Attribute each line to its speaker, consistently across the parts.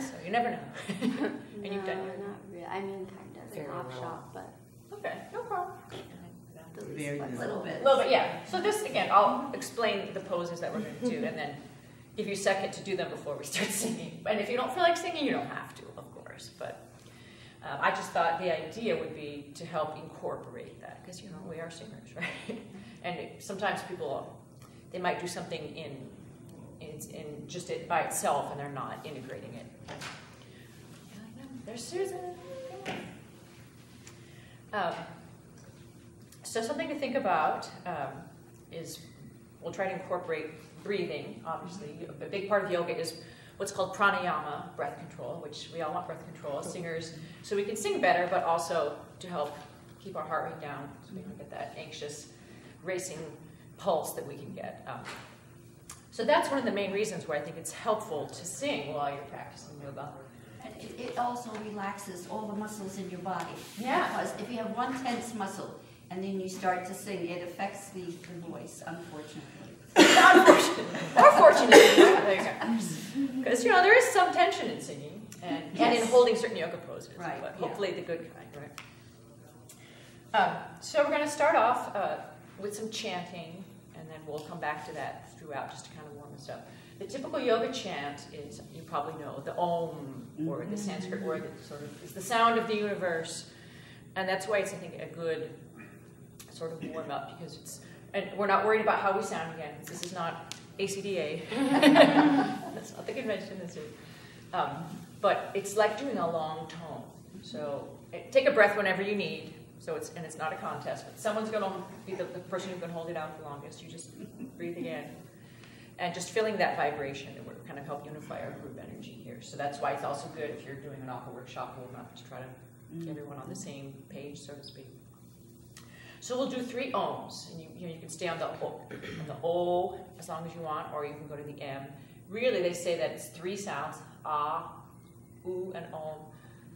Speaker 1: so you never know. and
Speaker 2: no,
Speaker 1: you've done your
Speaker 2: not really. I mean, kind of
Speaker 3: Very
Speaker 2: an off
Speaker 3: well.
Speaker 2: shop, but
Speaker 1: okay, no problem.
Speaker 3: Very
Speaker 2: a little bit.
Speaker 1: A little bit, yeah. So this again, I'll explain the poses that we're going to do, and then give you a second to do them before we start singing. And if you don't feel like singing, you don't have to, of course. But um, I just thought the idea would be to help incorporate that, because you know we are singers, right? and it, sometimes people they might do something in in, in just it by itself, and they're not integrating it. There's Susan. Um, so something to think about um, is we'll try to incorporate breathing. Obviously, a big part of yoga is what's called pranayama, breath control, which we all want breath control as singers, so we can sing better, but also to help keep our heart rate down, so we don't get that anxious, racing pulse that we can get. Um, so that's one of the main reasons why I think it's helpful to sing while you're practicing yoga.
Speaker 4: And it, it also relaxes all the muscles in your body.
Speaker 1: Yeah.
Speaker 4: Because if you have one tense muscle and then you start to sing, it affects the, the voice, unfortunately.
Speaker 1: Unfortunately. Or fortunately. There you go. Because, you know, there is some tension in singing and, and in holding certain yoga poses.
Speaker 4: Right,
Speaker 1: But
Speaker 4: yeah.
Speaker 1: hopefully the good kind, right? Um, so we're going to start off uh, with some chanting, and we'll come back to that throughout just to kind of warm us up. The typical yoga chant is, you probably know, the Om, or the Sanskrit word that sort of is the sound of the universe. And that's why it's, I think, a good sort of warm up because it's, and we're not worried about how we sound again. This is not ACDA. That's not the convention this is. Um, but it's like doing a long tone. So take a breath whenever you need. So it's and it's not a contest, but someone's going to be the, the person who can hold it out the longest. You just breathe again, and just feeling that vibration. It will kind of help unify our group energy here. So that's why it's also good if you're doing an opera workshop warm up to try to get everyone on the same page, so to speak. So we'll do three Oms, and you, you, know, you can stay on the o, on the o as long as you want, or you can go to the m. Really, they say that it's three sounds: ah, oo, and om.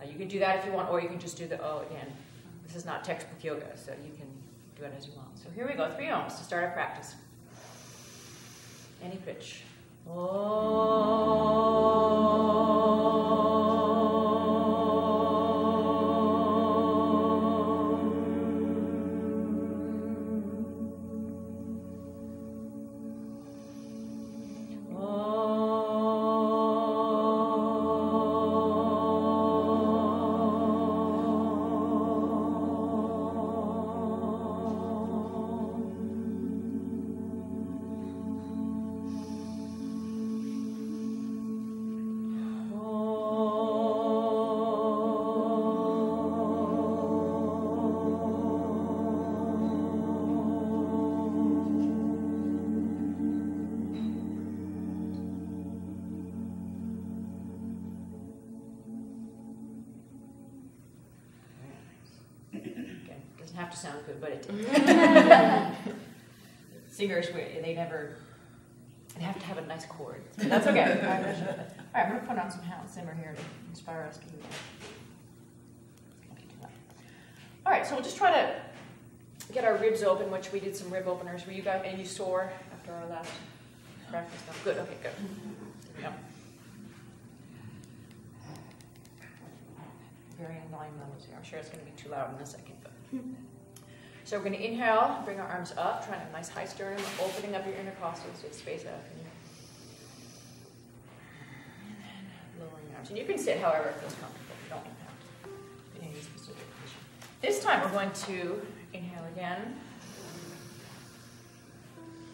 Speaker 1: Uh, you can do that if you want, or you can just do the o again. This is not textbook yoga, so you can do it as you want. So here we go, three Oms to start our practice. Any pitch. Okay, which we did some rib openers. Were you guys, and you sore after our last practice? No? Good, okay, good. Yep. Very annoying levels here. I'm sure it's going to be too loud in a second, but. Hmm. So we're going to inhale, bring our arms up, trying to have a nice high sternum, opening up your intercostals with space out. And then lowering your arms. And you can sit however it feels comfortable. You don't have to be in any specific position. This time we're going to inhale again.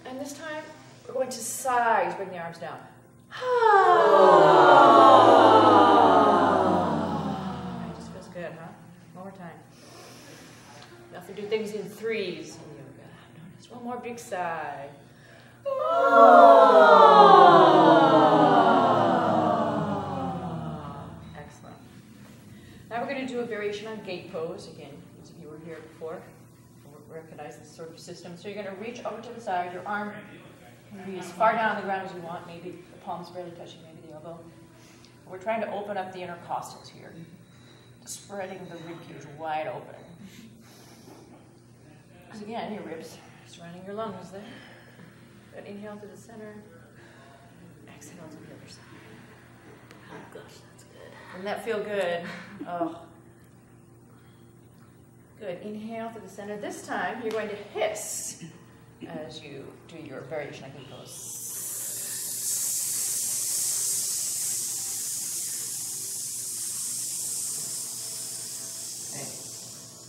Speaker 1: And this time we're going to sighs, bring the arms down. It just feels good, huh? One more time. You have to do things in threes in yoga. Notice one more big sigh. Ah. Excellent. Now we're going to do a variation on gate pose. Again, those of you who were here before recognize this sort of system. So you're going to reach over to the side. Your arm be as far down on the ground as you want. Maybe the palms barely touching, maybe the elbow. We're trying to open up the intercostals here, spreading the rib cage wide open. Because again, your ribs surrounding your lungs there. But Inhale to the center. Exhale to the other side.
Speaker 2: Oh gosh, that's good.
Speaker 1: Doesn't that feel good? Oh. Good. Inhale to the center. This time you're going to hiss as you do your variation. I it goes.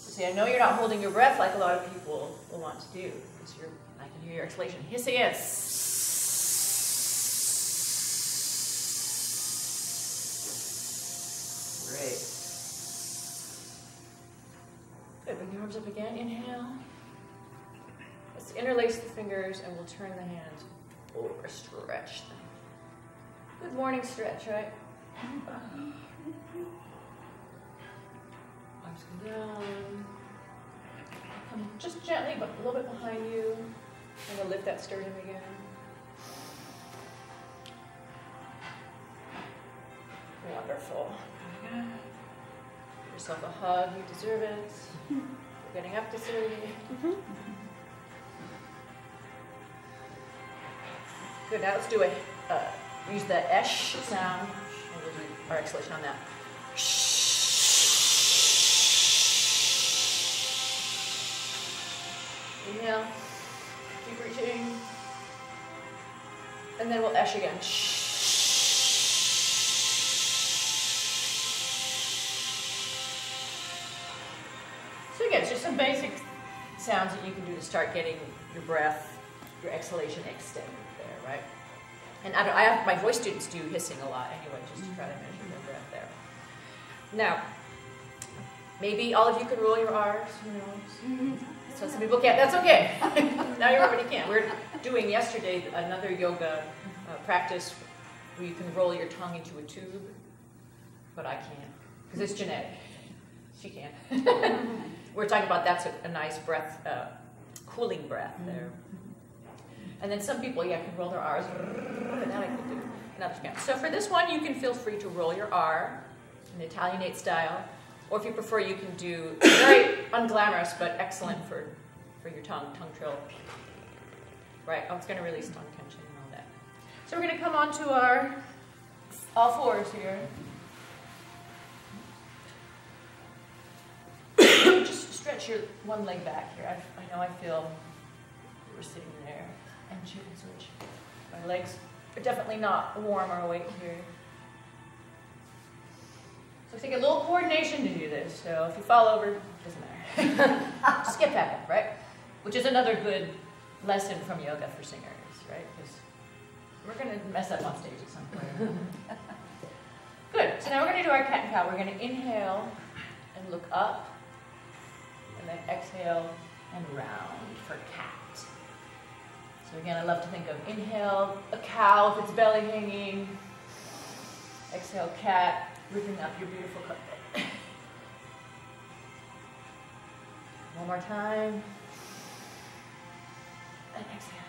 Speaker 1: See, I know you're not holding your breath like a lot of people will want to do. Because you're, I can hear your exhalation. Hiss again. Great. Bring arms up again. Inhale. Let's interlace the fingers and we'll turn the hands over. Stretch them. Good morning stretch, right? Arms down. Come just gently, but a little bit behind you. I'm going to lift that sternum again. Wonderful. Give yourself a hug. You deserve it. Getting up this early. Good. Now let's do a uh, use the esh sound. And we'll do our exhalation on that. Inhale. Keep reaching. And then we'll esh again. Sounds that you can do to start getting your breath, your exhalation extended there, right? And I, don't, I have my voice students do hissing a lot anyway, just to try to mm-hmm. measure their breath there. Now, maybe all of you can roll your R's, who knows? Mm-hmm. So some people can't. That's okay. now everybody can. We are doing yesterday another yoga uh, practice where you can roll your tongue into a tube, but I can't because it's mm-hmm. genetic. She can. We're talking about that's a, a nice breath, uh, cooling breath there. And then some people, yeah, can roll their R's. And that I can do. And others. So for this one, you can feel free to roll your R in the Italianate style. Or if you prefer, you can do very unglamorous but excellent for, for your tongue, tongue trill. Right, oh, it's going to release tongue tension and all that. So we're going to come on to our all fours here. Stretch your one leg back here. I, I know I feel we're sitting there. And can switch. My legs are definitely not warm or awake here. So it's take a little coordination to do this. So if you fall over, it doesn't matter. Just get back up, right? Which is another good lesson from yoga for singers, right? Because we're going to mess up on stage at some point. good. So now we're going to do our cat and cow. We're going to inhale and look up, and then exhale and round for cat. So again, I love to think of inhale, a cow with it's belly hanging. Exhale, cat ripping up your beautiful carpet. One more time. And exhale.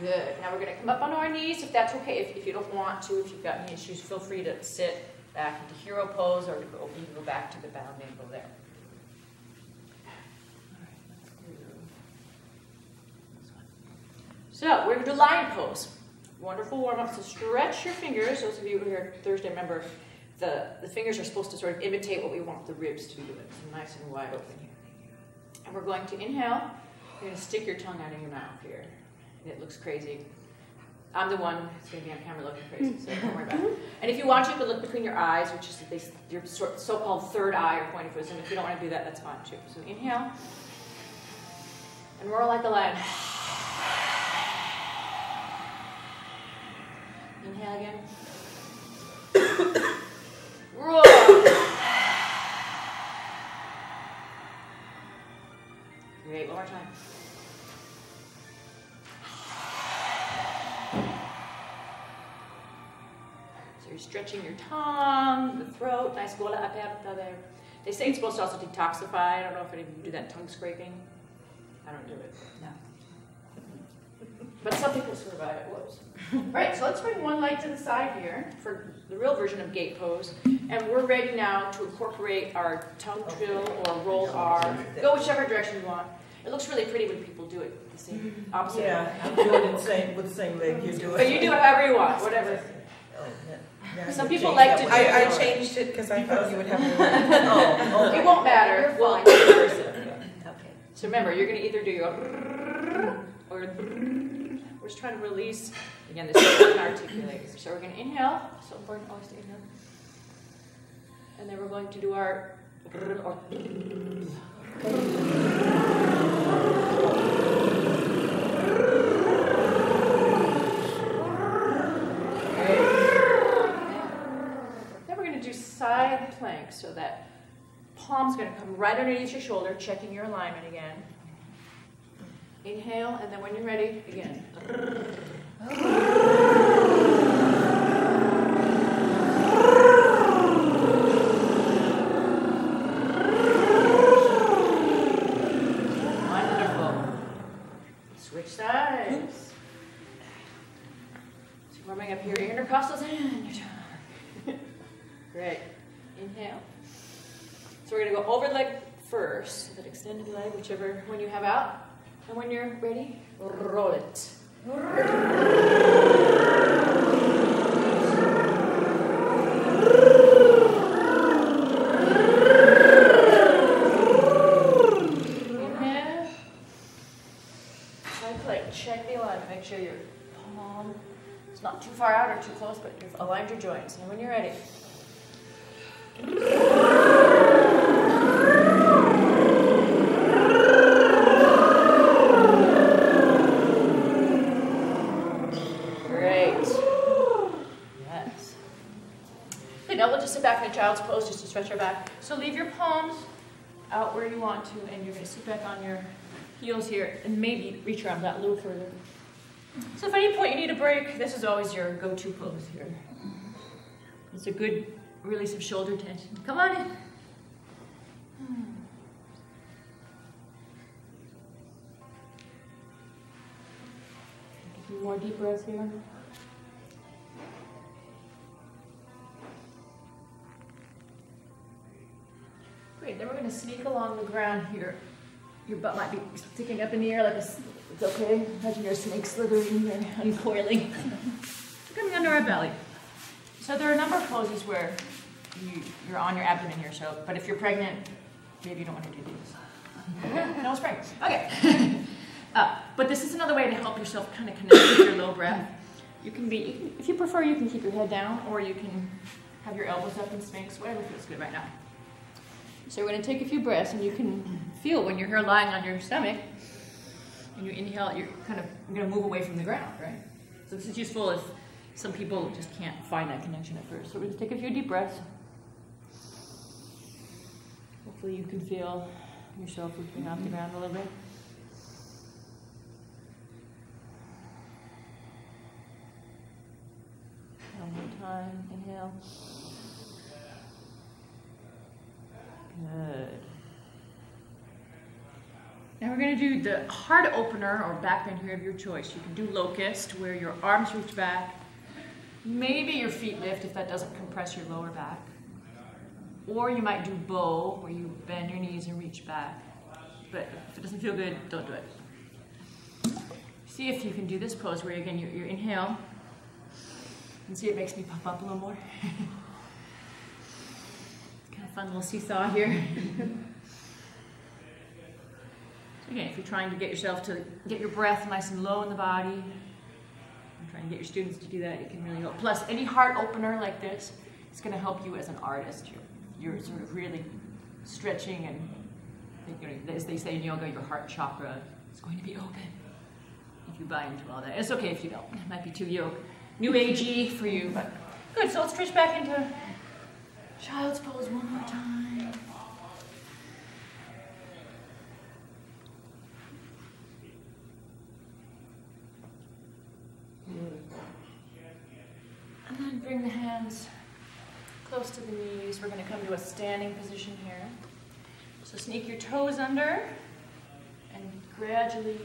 Speaker 1: Good. Now we're going to come up on our knees if that's okay. If, if you don't want to, if you've got any issues, feel free to sit back into hero pose or go, you can go back to the bound angle there. So we're going to do lion pose. Wonderful warm up. So stretch your fingers. Those of you who are here Thursday, remember the, the fingers are supposed to sort of imitate what we want the ribs to be doing. So nice and wide open here. And we're going to inhale. You're going to stick your tongue out of your mouth here. And it looks crazy. I'm the one who's going to be on camera looking crazy, so don't worry about it. Mm-hmm. And if you want, you can look between your eyes, which is they, your so-called third eye or point of wisdom. If you don't want to do that, that's fine too. So inhale. And roar like a lion. Inhale again. Roar. Great, one more time. Stretching your tongue, the throat, nice gola aperta there. They say it's supposed to also detoxify. I don't know if any of you do that tongue scraping. I don't do it.
Speaker 4: No.
Speaker 1: But some people survive it. Whoops. right, so let's bring one leg to the side here for the real version of gate pose. And we're ready now to incorporate our tongue trill or roll R. Go whichever direction you want. It looks really pretty when people do it the same opposite.
Speaker 3: Yeah, I'm doing it same, with the same leg you do it.
Speaker 1: But you do it however you want, whatever.
Speaker 3: Oh, yeah. Now
Speaker 1: Some people like to do
Speaker 3: I, I changed it because I thought you would have more. Oh,
Speaker 1: It won't matter.
Speaker 2: You're
Speaker 1: We'll
Speaker 2: fine.
Speaker 1: reverse it.
Speaker 4: Okay.
Speaker 1: So remember, you're going to either do your or we're just trying to release. Again, this is an articulator. So we're going to inhale. So important always to inhale. And then we're going to do our or Then we're going to do side plank so that palm's going to come right underneath your shoulder, checking your alignment again. Inhale, and then when you're ready, again. Wonderful. Switch sides. So warming up your intercostals and your tongue. Great. Inhale. So we're going to go over leg first, that extended leg, whichever one you have out. And when you're ready, roll it. Check the alignment. Make sure your palm is not too far out or too close, but you've aligned your joints. And when you're ready, Great. Yes. Okay, now we'll just sit pose just to stretch our back. So leave your palms out where you want to, and you're to sit back on your heels here, and maybe reach around that a little further. So if at any point you need a break, this is always your go-to pose here. It's a good release of shoulder tension. Come on in. A few more deep breaths here. Great, then we're going to sneak along the ground here. Your butt might be sticking up in the air like a, it's okay. Imagine you're a snake slithering here, uncoiling. Coming under our belly. So there are a number of poses where you, you're on your abdomen here, so, but if you're pregnant, maybe you don't want to do these. no spring. Okay. Uh, but this is another way to help yourself kind of connect with your low breath. You can be, you can, if you prefer, you can keep your head down, or you can have your elbows up in Sphinx, whatever feels good right now. So we're going to take a few breaths, and you can feel when you're here lying on your stomach, and you inhale, you're kind of you're going to move away from the ground, right? So this is useful if some people just can't find that connection at first. So we're going to take a few deep breaths. Hopefully you can feel yourself lifting off the ground a little bit. One more time, inhale. Good. Now we're to do the heart opener or back bend here of your choice. You can do locust, where your arms reach back. Maybe your feet lift if that doesn't compress your lower back. Or you might do bow, where you bend your knees and reach back. But if it doesn't feel good, don't do it. See if you can do this pose where, again, you, you inhale. And see, it makes me pop up a little more. it's kind of fun little seesaw here. Again, if you're trying to get yourself to get your breath nice and low in the body, and trying to get your students to do that, it can really help. Plus, any heart opener like this is going to help you as an artist. You're, you're sort of really stretching and, you know, as they say in yoga, your heart chakra is going to be open if you buy into all that. It's okay if you don't. It might be too yo- new agey for you, but good. So let's switch back into child's pose one more time. And then bring the hands close to the knees. We're going to come to a standing position here. So sneak your toes under and gradually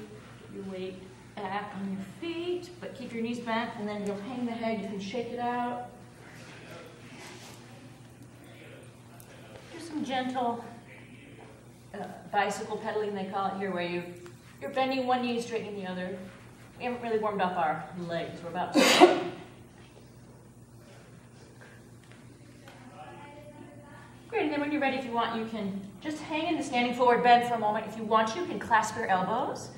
Speaker 1: your weight back on your feet, but keep your knees bent and then you'll hang the head. You can shake it out. Do some gentle uh, bicycle pedaling, they call it here, where you, you're bending one knee, straightening the other. We haven't really warmed up our legs. We're about to. You're ready, if you want, you can just hang in the standing forward bend for a moment. If you want, you can clasp your elbows.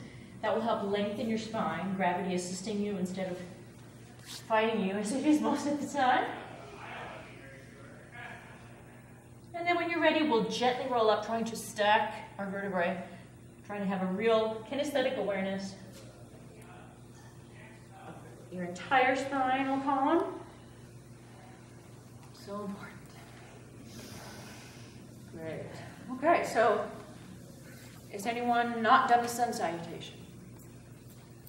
Speaker 1: That will help lengthen your spine, gravity assisting you instead of fighting you as it is most of the time. And then when you're ready, we'll gently roll up, trying to stack our vertebrae, trying to have a real kinesthetic awareness your entire spinal column. So important. Great. Okay, so has anyone not done the sun salutation?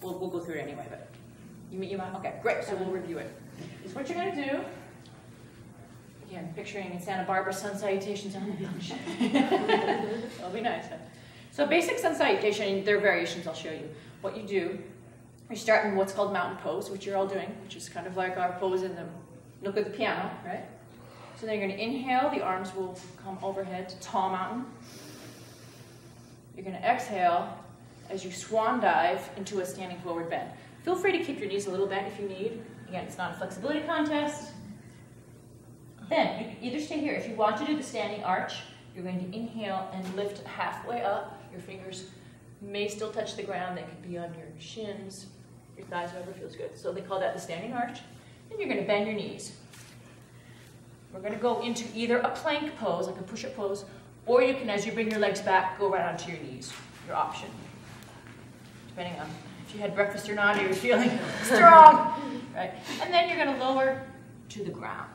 Speaker 1: We'll, we'll go through it anyway, but you, you might, okay, great, so we'll review it. So what you're gonna do, again, picturing in Santa Barbara sun salutations on the beach. That'll be nice, huh? So basic sun salutation, there are variations I'll show you. What you do, you start in what's called mountain pose, which you're all doing, which is kind of like our pose in the nook of the piano, right? So then you're gonna inhale, the arms will come overhead to tall mountain. You're gonna exhale as you swan dive into a standing forward bend. Feel free to keep your knees a little bent if you need. Again, it's not a flexibility contest. Then, you either stay here. If you want to do the standing arch, you're going to inhale and lift halfway up. Your fingers may still touch the ground. They could be on your shins, your thighs, whatever feels good. So they call that the standing arch. And you're going to bend your knees. We're going to go into either a plank pose, like a push-up pose, or you can, as you bring your legs back, go right onto your knees. Your option, depending on if you had breakfast or not, or you're feeling strong, right? And then you're going to lower to the ground.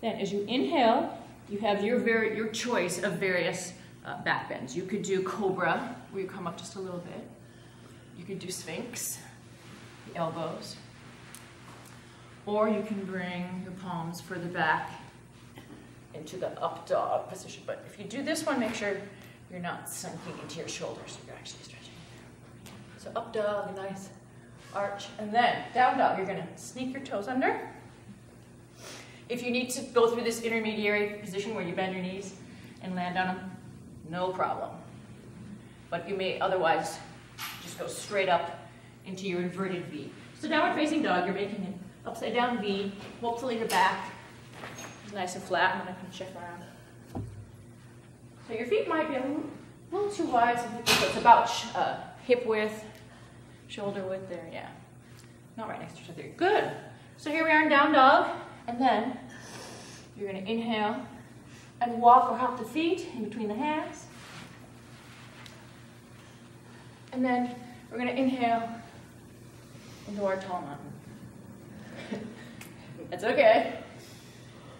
Speaker 1: Then, as you inhale, you have your very your choice of various uh, back bends. You could do cobra, where you come up just a little bit. You could do sphinx, the elbows. Or you can bring your palms further back into the up dog position. But if you do this one, make sure you're not sinking into your shoulders. You're actually stretching. So up dog, nice arch. And then down dog, you're gonna sneak your toes under. If you need to go through this intermediary position where you bend your knees and land on them, no problem. But you may otherwise just go straight up into your inverted V. So downward facing dog, you're making an upside down V. Hopefully your back nice and flat, and then I can check around. So your feet might be a little, too wide, so it's about uh, hip width, shoulder width there, yeah. Not right next to each other. Good. So here we are in down dog, and then you're going to inhale and walk or hop the feet in between the hands. And then we're going to inhale into our tall mountain. That's okay.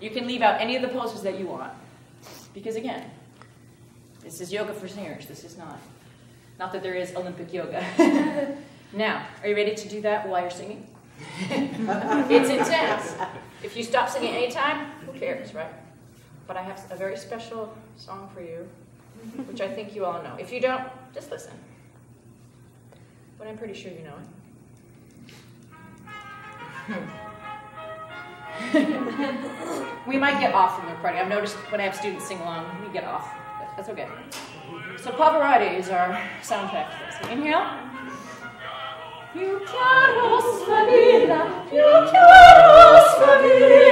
Speaker 1: You can leave out any of the poses that you want. Because again, this is yoga for singers. This is not. Not that there is Olympic yoga. now, are you ready to do that while you're singing? it's intense. If you stop singing anytime, who cares, right? But I have a very special song for you, which I think you all know. If you don't, just listen. But I'm pretty sure you know it. we might get off from the recording. I've noticed when I have students sing along, we get off. That's okay. So Pavarotti is our soundtrack. So inhale. Più chiaro sfavilla, sfavilla, sfavilla,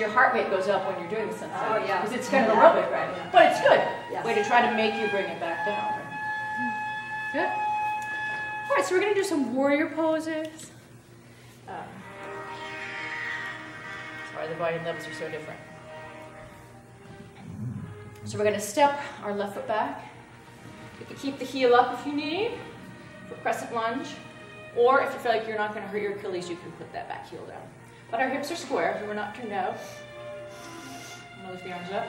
Speaker 1: because your heart rate goes up when you're doing the sunset.
Speaker 4: Oh, yeah.
Speaker 1: Because it's kind of
Speaker 4: Yeah.
Speaker 1: aerobic, right?
Speaker 4: Yeah.
Speaker 1: But it's good.
Speaker 4: Yes.
Speaker 1: Way to try to make you bring it back down. Good. All right, so we're gonna do some warrior poses. Um, sorry, the volume levels are so different. So we're gonna step our left foot back. You can keep the heel up if you need for crescent lunge, or if you feel like you're not gonna hurt your Achilles, you can put that back heel down. But our hips are square, so we're not turned out. And lift the arms up.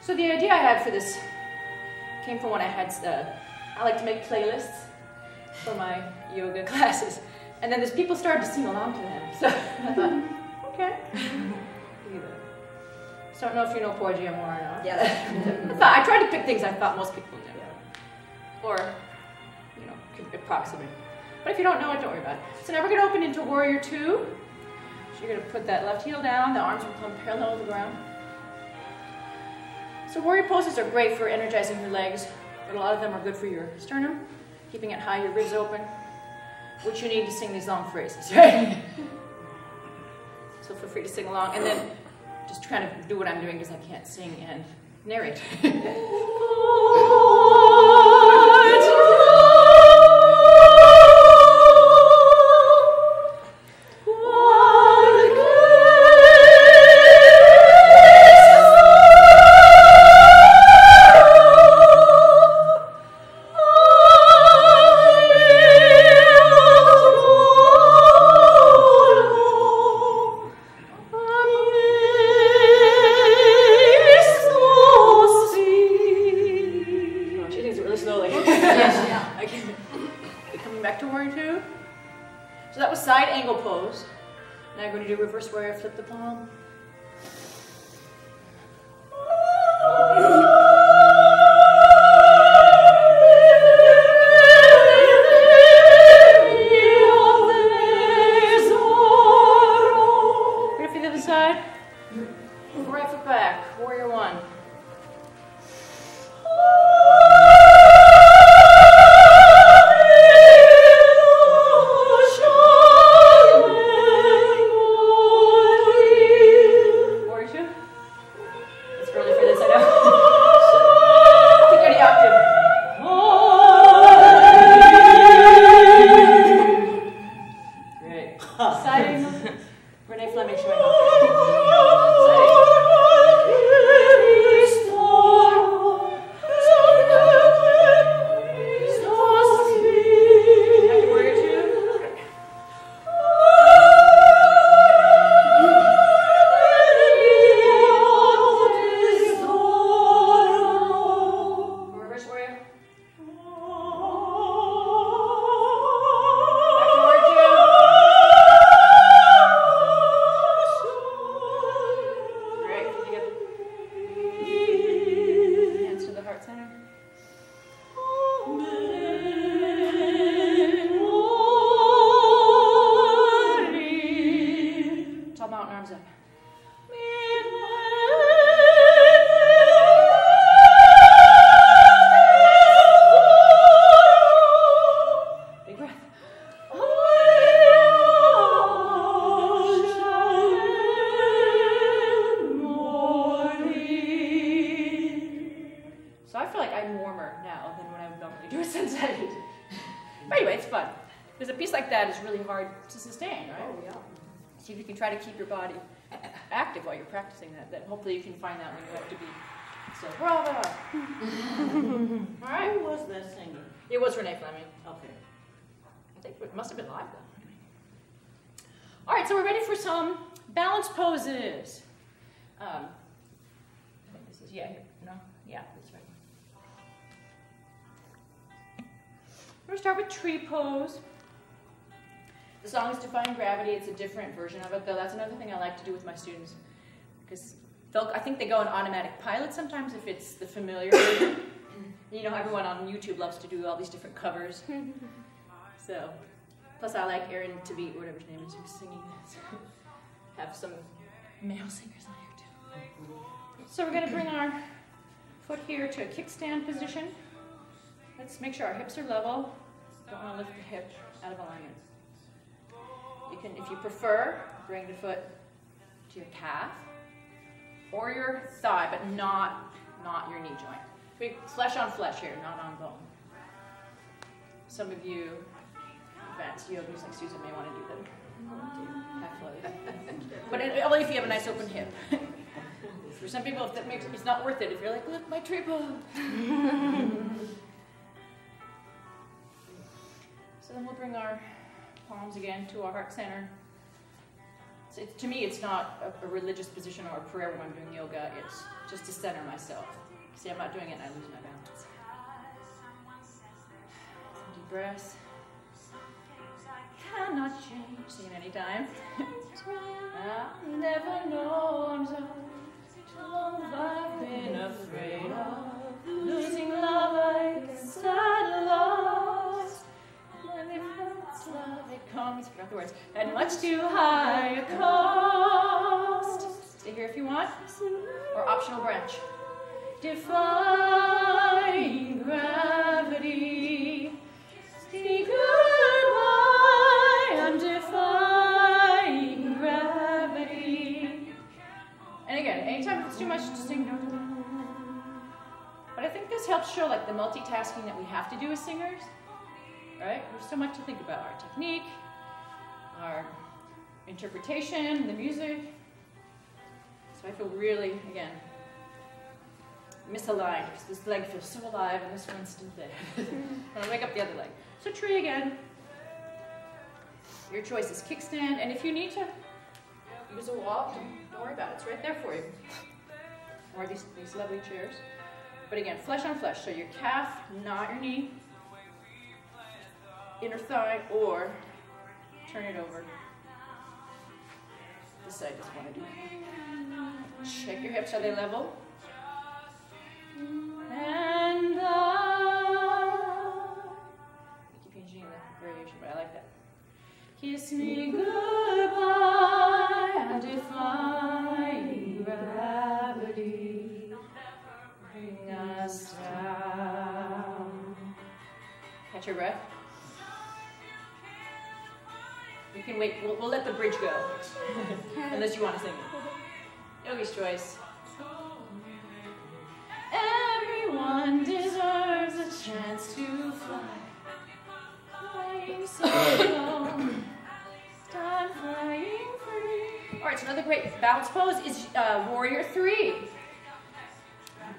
Speaker 1: So the idea I had for this came from when I had, uh, I like to make playlists for my yoga classes. And then there's people started to sing along to them. So I thought, okay. So I don't know if you know Porgy and Moore or not.
Speaker 4: Yeah.
Speaker 1: I, thought, I tried to pick things I thought most people knew. Or, you know, could approximate. But if you don't know it, don't worry about it. So now we're going to open into Warrior Two. So you're going to put that left heel down. The arms will come parallel to the ground. So warrior poses are great for energizing your legs, but a lot of them are good for your sternum, keeping it high, your ribs open, which you need to sing these long phrases, right? so feel free to sing along, and then just trying to do what I'm doing because I can't sing and narrate. hopefully you can find that when you have to be so bravo. All right.
Speaker 3: Who was that singer?
Speaker 1: It was Renee Fleming.
Speaker 3: Okay.
Speaker 1: I think it must have been live though. All right, so we're ready for some balance poses. Um, I think this is yeah. Here. No, yeah, that's right. We're gonna start with tree pose. The song is Defying Gravity. It's a different version of it, though. That's another thing I like to do with my students. Because I think they go on automatic pilot sometimes if it's the familiar you know, everyone on YouTube loves to do all these different covers. so, plus I like Aaron Tveit, whatever his name is, who's singing this. Have some male singers on here too. So we're going to bring our foot here to a kickstand position. Let's make sure our hips are level. Don't want to lift the hip out of alignment. You can, if you prefer, bring the foot to your calf or your thigh, but not, not your knee joint. We flesh on flesh here, not on bone. Some of you advanced yogis like Susan may want to do. Half. But it- only if you have a nice open hip. For some people, that makes it's not worth it. If you're like, look, my triple. so then we'll bring our palms again to our heart center. So to me, it's not a, a religious position or a prayer when I'm doing yoga. It's just to center myself. See, I'm not doing it and I lose my balance. Deep breaths. Cannot change. Sing it anytime. I never know until I've been afraid of losing love like a sad loss. When love, it comes, forgot the words, at much too high a cost. Stay here if you want, or optional branch. Defying gravity. Say goodbye, I'm defying gravity. And again, anytime it's too much, just sing no. But I think this helps show like the multitasking that we have to do as singers. Right? There's so much to think about our technique, our interpretation, the music. So I feel really, again, misaligned because this leg feels so alive and this one's still dead. I'm gonna wake up the other leg. So tree again. Your choice is kickstand, and if you need to use a wall, don't worry about it. It's right there for you. Or these, these lovely chairs. But again, flesh on flesh. So your calf, not your knee. Inner thigh, or turn it over. This side doesn't want to do. Check your hips, are they level? And uh, I keep changing the variation, but I like that. Kiss me goodbye, I'm defying gravity. Bring us down. Catch your breath. You can wait, we'll, we'll let the bridge go. Unless you want to sing it. Yogi's choice. Everyone deserves a chance to fly. Flying solo. Start flying free. All right, so another great bounce pose is uh, Warrior Three.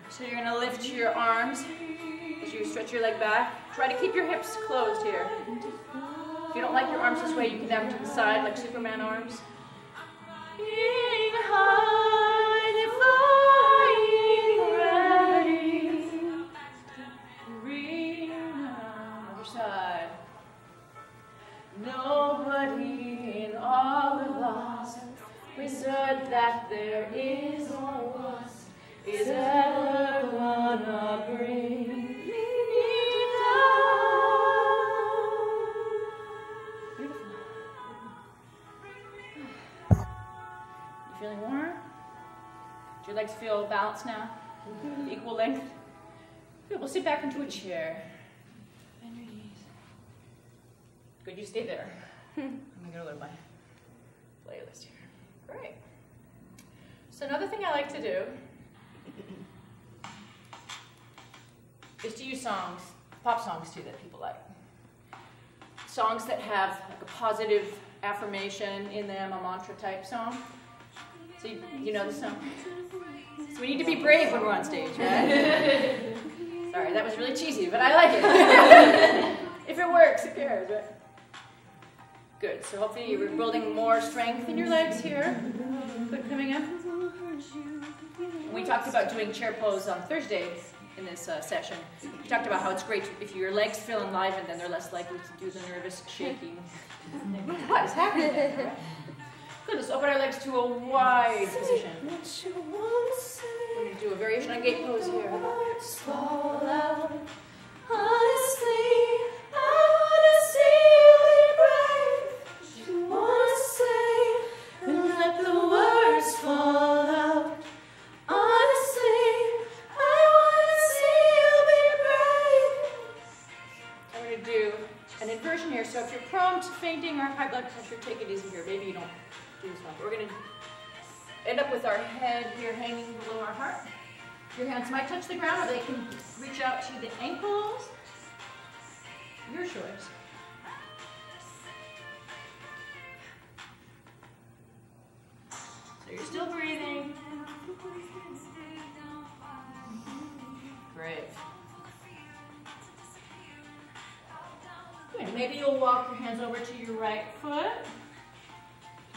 Speaker 1: So you're gonna lift your arms as you stretch your leg back. Try to keep your hips closed here. If you don't like your arms this way, you can have to the side like Superman arms. Nobody in all the lost wizard that there is or was is ever gonna bring Do your legs feel balanced now? Mm-hmm. Equal length? Good, we'll sit back into a chair. Bend your knees. Good, you stay there. I'm gonna go to my playlist here. Great. So another thing I like to do is to use songs, pop songs too, that people like. Songs that have like a positive affirmation in them, a mantra type song. So you, you know the song. So we need to be brave when we're on stage, right? Sorry, that was really cheesy, but I like it. if it works, it cares, right? Good. So hopefully you're building more strength in your legs here. Good coming up. We talked about doing chair pose on Thursday. in this uh, session. We talked about how it's great if your legs feel enlivened, then they're less likely to do the nervous shaking. what is happening? there? Good. Let's open our legs to a wide position. We're going to do a variation on gate pose here. I'm going to do an inversion here. So if you're prone to fainting or high blood pressure, take it easy here. Maybe you don't We're going to end up with our head here hanging below our heart. Your hands might touch the ground or they can reach out to the ankles. Your choice. So you're still breathing. Great. Good. Maybe you'll walk your hands over to your right foot.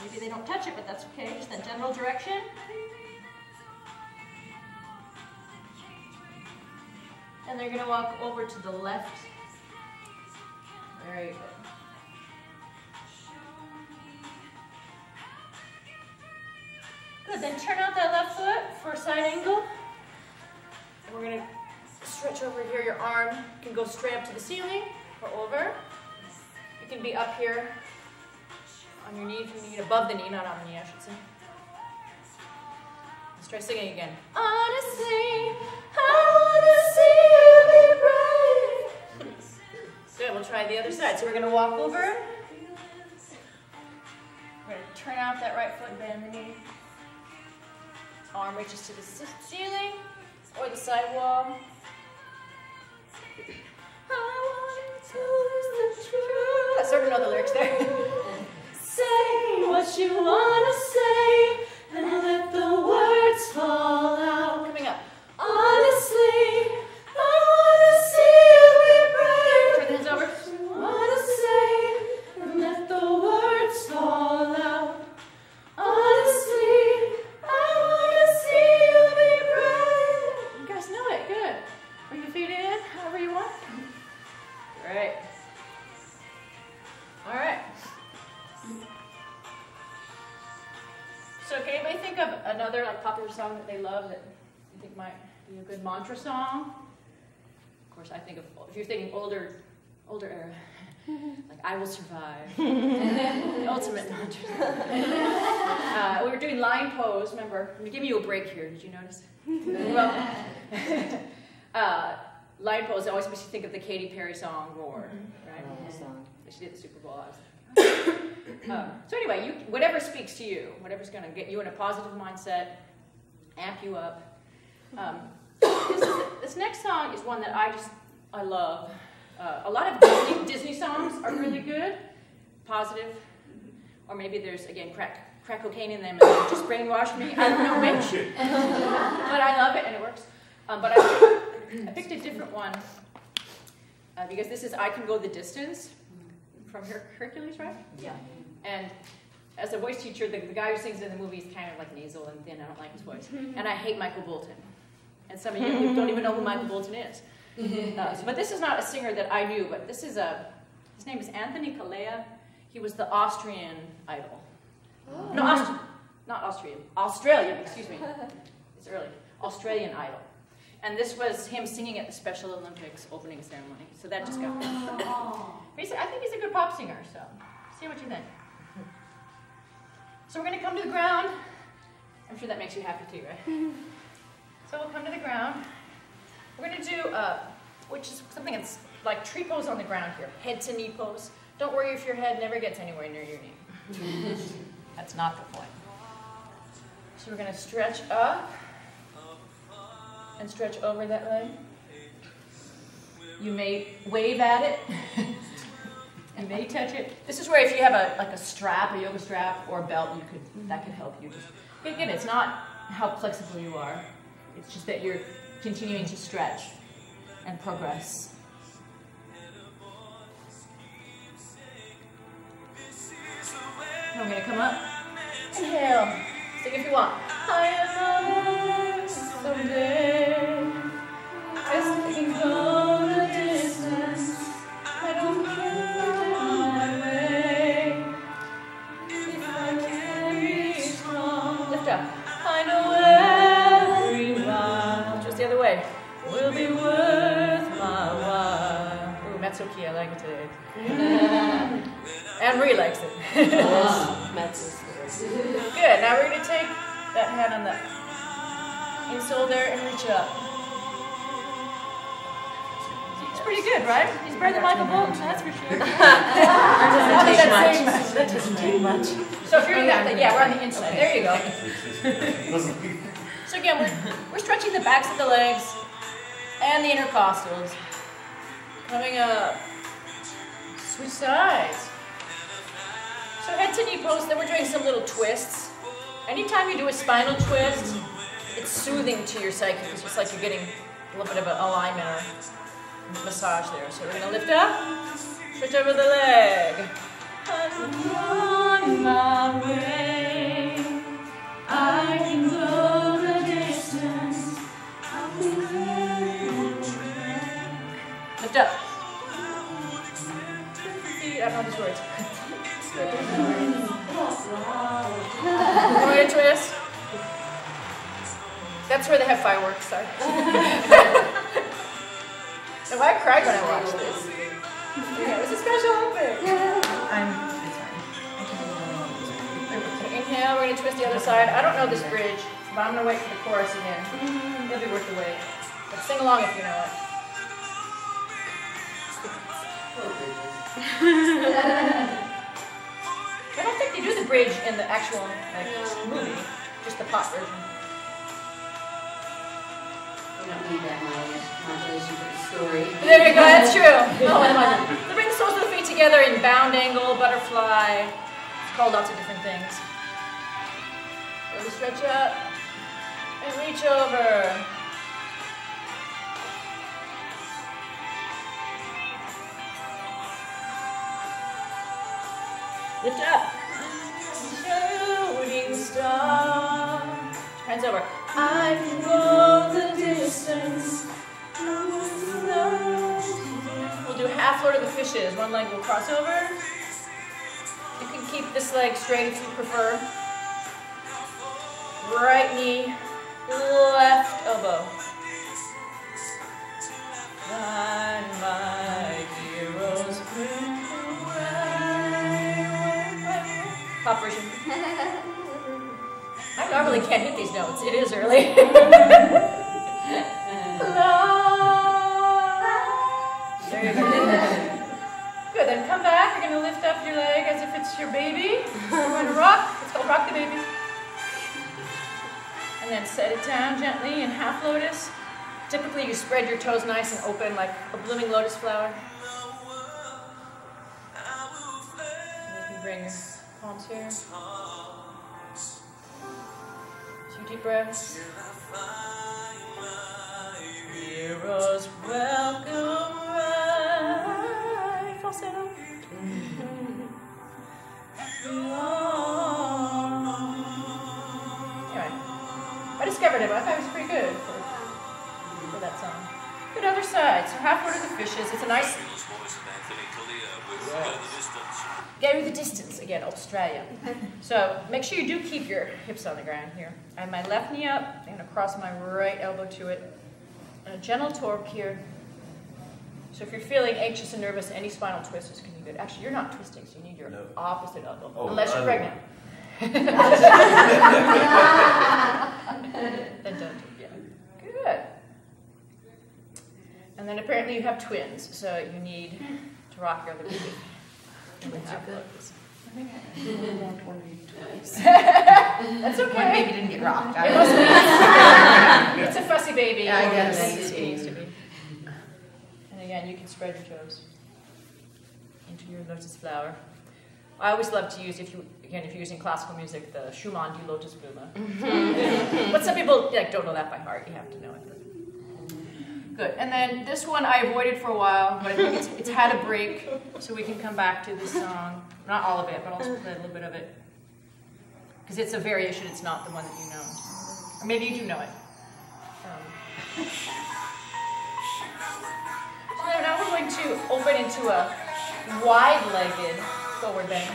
Speaker 1: Maybe they don't touch it, but that's okay. Just that general direction. And they're going to walk over to the left. Very good. Good, then turn out that left foot for a side angle. And we're going to stretch over here. Your arm can go straight up to the ceiling or over. You can be up here on your knee if you need above the knee, not on the knee, I should say. Let's try singing again. Honestly, I wanna see you be brave. Good, we'll try the other side. So we're gonna walk over. We're gonna turn out that right foot, bend the knee. Arm reaches to the ceiling or the side wall. I sort of know the lyrics there. what you wanna say and let the words fall song that they love that you think might be a good mantra song? Of course, I think of if you're thinking older, older era, like "I Will Survive," the ultimate mantra. uh, we were doing lion pose. Remember? Let me give you a break here. Did you notice? well, uh, lion pose always makes you think of the Katy Perry song "Roar," right? She did the Super Bowl. I was like, um, so anyway, you, whatever speaks to you, whatever's going to get you in a positive mindset, amp you up. Um, this, is, this next song is one that I just I love. Uh, a lot of Disney, Disney songs are really good, positive, or maybe there's again crack crack cocaine in them and they just brainwash me. I don't know which, but I love it and it works. Um, but I, I picked a different one uh, because this is I Can Go the Distance from Her- Hercules, right?
Speaker 4: Yeah.
Speaker 1: And as a voice teacher, the, the guy who sings in the movie is kind of like nasal and thin. I don't like his voice. And I hate Michael Bolton. And some of you don't even know who Michael Bolton is. Uh, so- but this is not a singer that I knew, but this is a, his name is Anthony Callea. He was the Austrian idol. No, Aust- not Austrian, Australian, excuse me. It's early. Australian idol. And this was him singing at the Special Olympics opening ceremony. So that just got me.
Speaker 4: Oh.
Speaker 1: I think he's a good pop singer, so see what you think. So we're to come to the ground. I'm sure that makes you happy too, right? So we'll come to the ground. We're going to do, uh, which is something that's like tree pose on the ground here, head to knee pose. Don't worry if your head never gets anywhere near your knee. that's not the point. So we're going to stretch up and stretch over that leg. You may wave at it. you may touch it. This is where if you have a like a strap, a yoga strap or a belt, you could that could help you. Just again, it's not how flexible you are. It's just that you're continuing to stretch and progress. I'm gonna come up. Inhale. Sing if you want. I am someday. I while. Ooh, mezzo key, I like it today. Anne Marie likes it. Good, now we're going to take that hand on the insole there and reach up. It's pretty good, right? He's better than Michael Bolton, that's for sure. Not
Speaker 3: take
Speaker 1: that
Speaker 3: much.
Speaker 1: saying much. That doesn't take much. So if you're doing that, then yeah, we're on the inside. There you go. So again, we're, we're stretching the backs of the legs and the intercostals. Coming up. Switch sides. So head to knee pose, then we're doing some little twists. Anytime you do a spinal twist, it's soothing to your psyche because it's like you're getting a little bit of an alignment or massage there. So we're gonna lift up, switch over the leg. I'm on my way. I can don't know these words. We're gonna twist. That's where they have fireworks, sorry. If I cried when I watched this. Yeah, it was a special Olympics.
Speaker 3: I'm, it's fine. I can do it
Speaker 1: Okay, inhale, we're gonna twist the other side. I don't know this bridge, but I'm gonna wait for the chorus again. It'll be worth the wait. But sing along if you know it. Oh, I don't think they do the bridge in the actual like, movie, just the pop version.
Speaker 2: We don't need that modulation modulation for the story.
Speaker 1: There we go, that's true. Oh, I love it. The bring the soles of the feet together in bound angle, butterfly. It's called lots of different things. Really stretch up and reach over. Lift up. Shooting star. Hands over. I can go the distance. We'll do half Lord of the Fishes. One leg will cross over. You can keep this leg straight if you prefer. Right knee, left elbow. Pop version. I normally can't hit these notes. It is early. there you go. Good, then come back. You're going to lift up your leg as if it's your baby. We're going to rock. It's called Rock the Baby. And then set it down gently in half lotus. Typically, you spread your toes nice and open like a blooming lotus flower. And you can bring your palms here. Two deep breaths. Heroes welcome right. Falsetto. Anyway, I discovered it. I thought it was pretty good for, for that song. Good other side. So half Lord of the Fishes. It's a nice. Go the distance again, Australia. so make sure you do keep your hips on the ground here. I have my left knee up. I'm gonna cross my right elbow to it. And a gentle torque here. So if you're feeling anxious and nervous, any spinal twist is gonna be good. Actually, you're not twisting, so you need your
Speaker 5: No.
Speaker 1: opposite elbow,
Speaker 5: Oh,
Speaker 1: unless you're pregnant. then don't do yeah. Good. And then apparently you have twins, so you need to rock your other baby.
Speaker 2: Twins are good.
Speaker 1: That's
Speaker 6: One
Speaker 1: okay.
Speaker 6: baby didn't get rocked.
Speaker 1: It be. It's a fussy baby.
Speaker 6: Yeah, I guess.
Speaker 1: It needs- to be. And again, you can spread your toes into your lotus flower. I always love to use, if you again, if you're using classical music, the Schumann Die Lotusblume. but some people like don't know that by heart. You have to know it. Good. And then this one I avoided for a while, but I think it's, it's had a break, so we can come back to this song. Not all of it, but I'll just play a little bit of it. Because it's a variation, it's not the one that you know. Or maybe you do know it. Um, so now we're going to open into a wide-legged forward bend.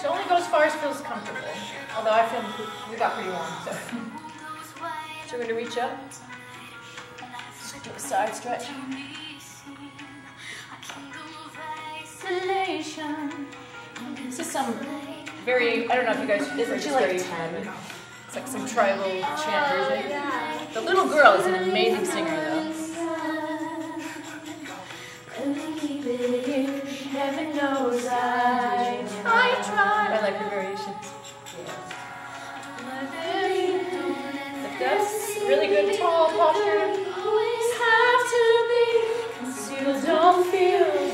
Speaker 1: So So only go as far as feels comfortable. Although I feel we got pretty warm, so. So we're gonna reach up. Just do a side stretch. This is some very, I don't know if you guys, isn't
Speaker 3: she like 10?
Speaker 1: It's like some tribal chant music. The little girl is an amazing singer though. Heaven knows I, posture. Have to be concealed, don't feel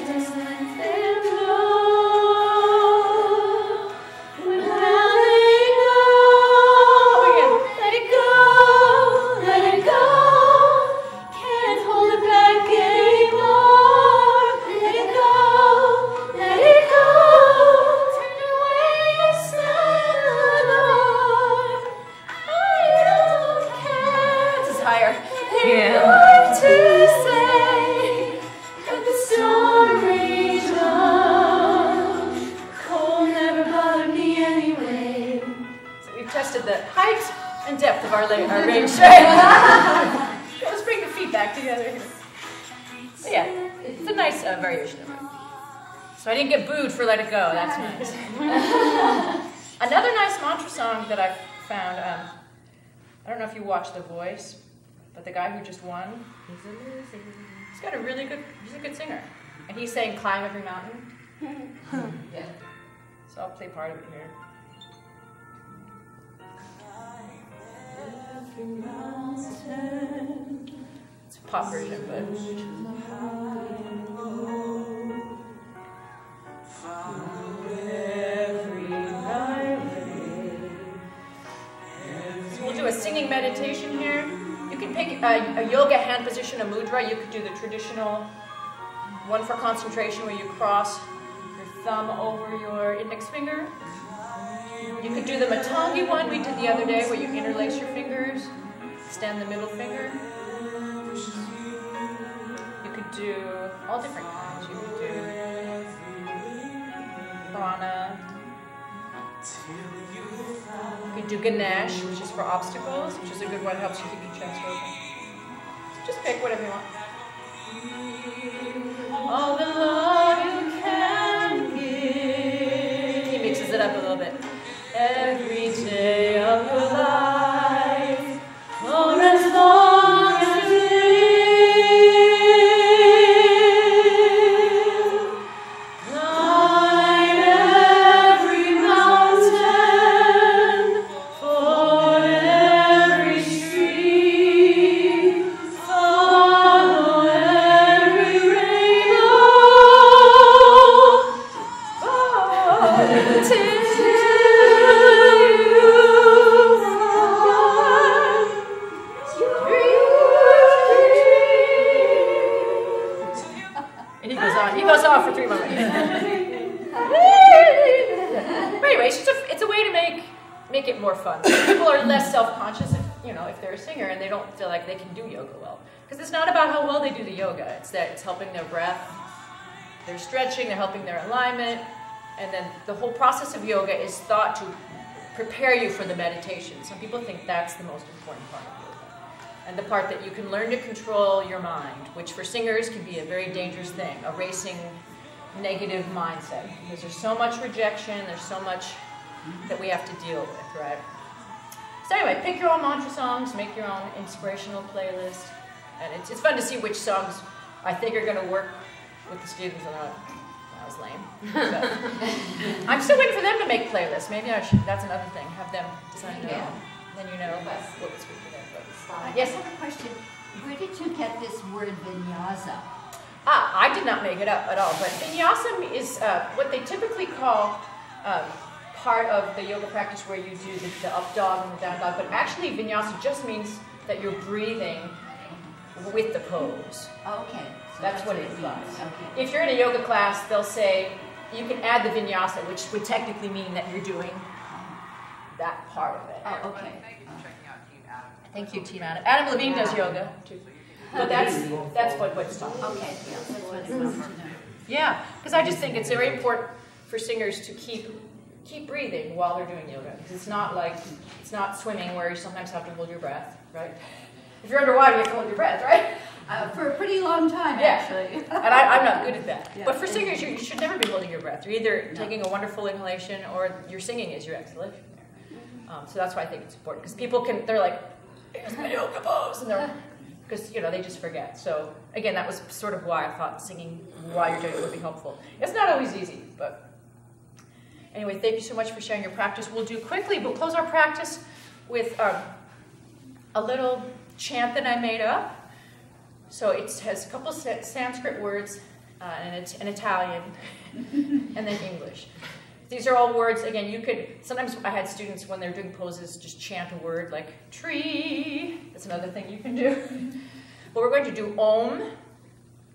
Speaker 1: for Let It Go. That's nice. Another nice mantra song that I found. Um, I don't know if you watch The Voice, but the guy who just won, he's got a really good. He's a good singer, and he's saying "Climb every mountain." yeah. So I'll play part of it here. It's a pop version, but. Meditation here. You can pick a, a yoga hand position, a mudra. You could do the traditional one for concentration where you cross your thumb over your index finger. You could do the matangi one we did the other day where you interlace your fingers, extend the middle finger. You could do all different kinds. You could do prana. You could do Ganesh, which is for obstacles, which is a good one, helps you keep your chest open. Just pick whatever you want. All the love and he goes on for three minutes. but anyway, it's just a, it's a way to make make it more fun. People are less self-conscious if you know if they're a singer and they don't feel like they can do yoga well. Because it's not about how well they do the yoga. It's that it's helping their breath, they're stretching, they're helping their alignment, and then the whole process of yoga is thought to prepare you for the meditation. Some people think that's the most important part. And the part that you can learn to control your mind, which for singers can be a very dangerous thing, a racing negative mindset. Because there's so much rejection, there's so much that we have to deal with, right? So anyway, pick your own mantra songs, make your own inspirational playlist. And it's, it's fun to see which songs I think are going to work with the students and not. That was lame. I'm still waiting for them to make playlists. Maybe I should, that's another thing, have them design their own. Then you know what's good But-
Speaker 4: I
Speaker 1: Yes.
Speaker 4: have a question. Where did you get this word vinyasa?
Speaker 1: Ah, I did not make it up at all, but vinyasa is uh, what they typically call um, part of the yoga practice where you do the, the up dog and the down dog, but actually vinyasa just means that you're breathing with the pose.
Speaker 4: Okay. so
Speaker 1: That's what it
Speaker 4: means. Okay.
Speaker 1: If you're in a yoga class, they'll say you can add the vinyasa, which would technically mean that you're doing that part of it.
Speaker 4: Oh, okay.
Speaker 1: Thank you, Team Adam. Adam Levine does yoga too. But that's that's what what's taught.
Speaker 4: Okay, yeah, that's what I wanted to know.
Speaker 1: Yeah, because I just think it's very important for singers to keep keep breathing while they're doing yoga. Because it's not like, it's not swimming where you sometimes have to hold your breath, right? If you're underwater, you have to hold your breath, right?
Speaker 4: Uh, for a pretty long time,
Speaker 1: Yeah.
Speaker 4: actually.
Speaker 1: And I, I'm not good at that.
Speaker 4: Yeah.
Speaker 1: But for singers, you, you should never be holding your breath. You're either taking a wonderful inhalation or your singing is your exhalation. Um, so that's why I think it's important. Because people can, they're like, here's my. And they're, because, you know, they just forget. So again, that was sort of why I thought singing while you're doing it would be helpful. It's not always easy, but anyway, thank you so much for sharing your practice. We'll do quickly, we'll close our practice with um, a little chant that I made up. So it has a couple sa- Sanskrit words uh, and it's Italian and then English. These are all words, again, you could, sometimes I had students when they're doing poses just chant a word like tree. That's another thing you can do. but we're going to do Om,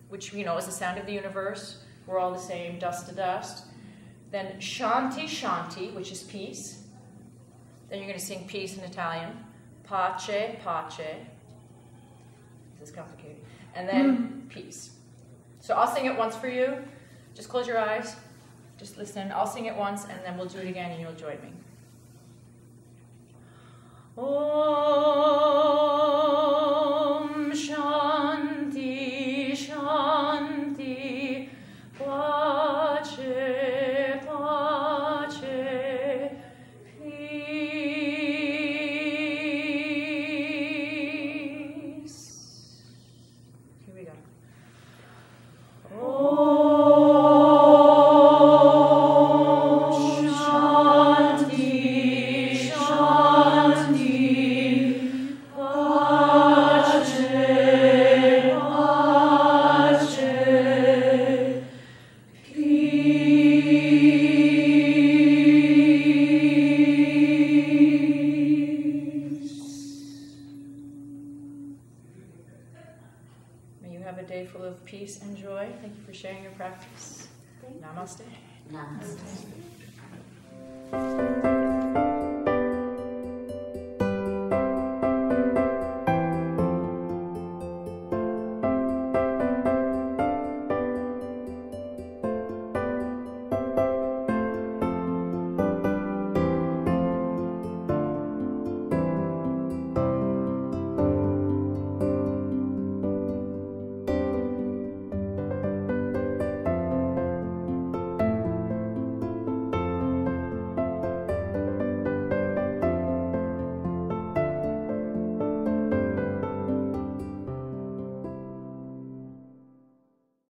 Speaker 1: which, you know, is the sound of the universe. We're all the same, dust to dust. Then Shanti Shanti, which is peace. Then you're going to sing peace in Italian. Pace, pace. This is complicated. And then mm. peace. So I'll sing it once for you. Just close your eyes. Just listen. I'll sing it once and then we'll do it again and you'll join me. Om